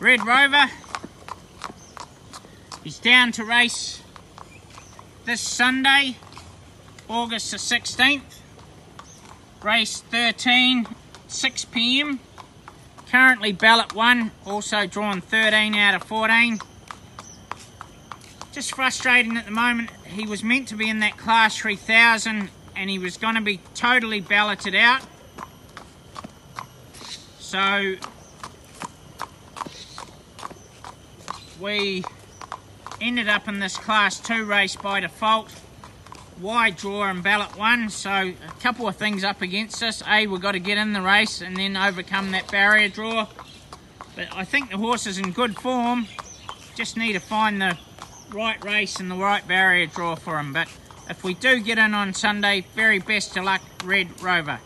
Red Rover. is down to race this Sunday, August the 16th. Race 13, 6 p.m. Currently ballot 1, also drawn 13 out of 14. Just frustrating at the moment. He was meant to be in that class 3000 and he was going to be totally balloted out. So we ended up in this class 2 race by default. Wide draw and ballot one so a couple of things up against us. A we've got to get in the race and then overcome that barrier draw. But I think the horse is in good form. Just need to find the right race and the right barrier draw for him. But if we do get in on Sunday very best of luck Red Rover